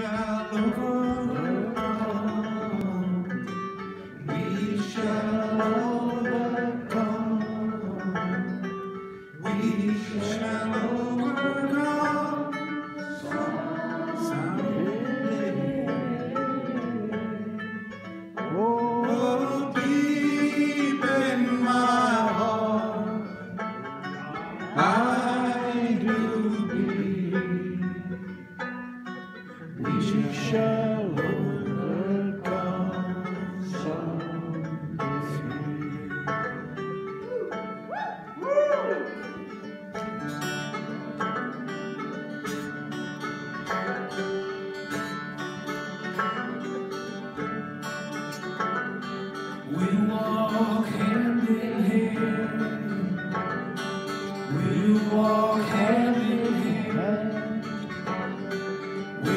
shall world.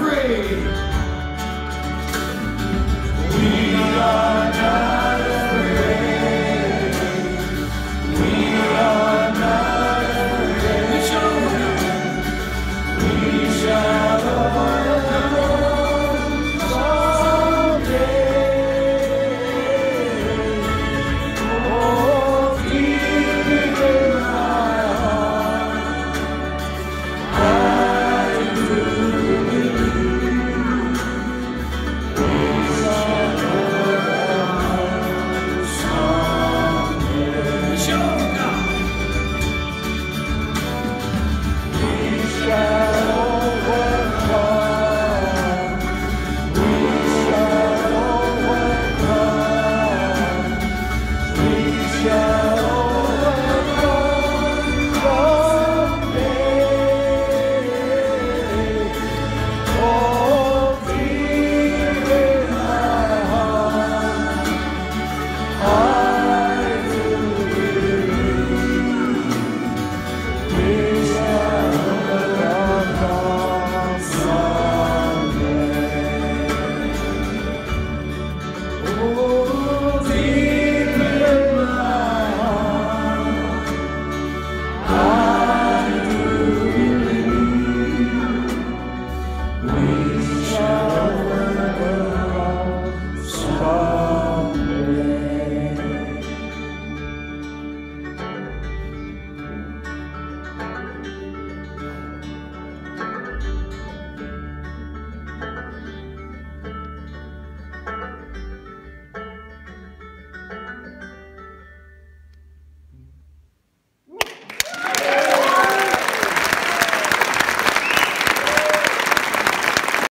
free.